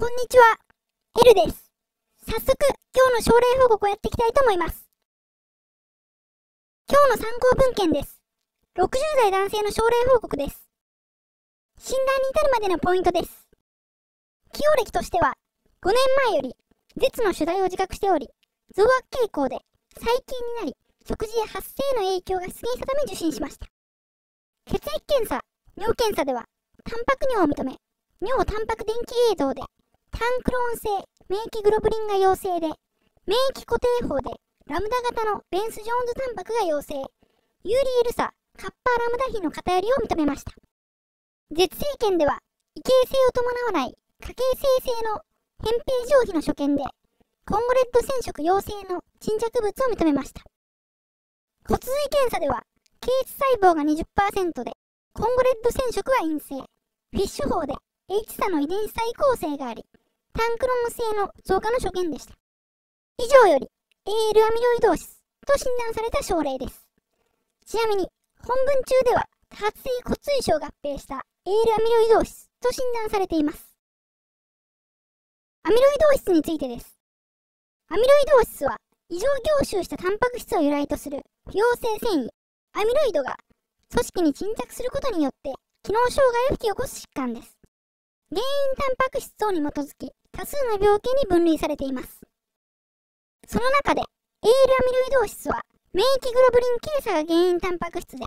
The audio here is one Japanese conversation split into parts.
こんにちは、エルです。早速、今日の症例報告をやっていきたいと思います。今日の参考文献です。60代男性の症例報告です。診断に至るまでのポイントです。起用歴としては、5年前より、舌の主題を自覚しており、増悪傾向で、細菌になり、食事や発生の影響が出現したため受診しました。血液検査、尿検査では、タンパク尿を認め、尿タンパク電気映像でンクローン性免疫グロブリンが陽性で、免疫固定法でラムダ型のベンス・ジョーンズタンパクが陽性、ユーリエルサ、カッパーラムダ比の偏りを認めました。絶生検では、異形性を伴わない可形成性の扁平上皮の所見で、コンゴレッド染色陽性の沈着物を認めました。骨髄検査では、形質細胞が20%で、コンゴレッド染色は陰性、フィッシュ法で H 差の遺伝子再構成があり、タンクロム性の増加の所見でした。以上より AL アミロイドーシスと診断された症例です。ちなみに、本文中では多発性骨髄症合併した AL アミロイドーシスと診断されています。アミロイドーシスについてです。アミロイドーシスは異常凝集したタンパク質を由来とする不溶性繊維、アミロイドが組織に沈着することによって機能障害を引き起こす疾患です。原因タンパク質等に基づき多数の病気に分類されています。その中で、エールアミロイドーシスは、免疫グロブリン形差が原因タンパク質で、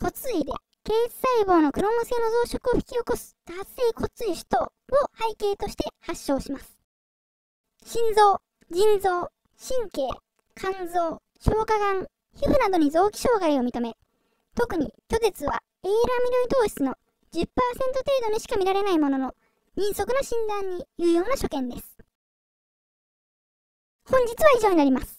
骨髄で形質細胞のクロム性の増殖を引き起こす多発性骨髄腫等を背景として発症します。心臓、腎臓、神経、肝臓、消化管、皮膚などに臓器障害を認め、特に拒絶はエールアミロイドーシスの10%程度にしか見られないものの、人足の診断に有用な所見です。本日は以上になります。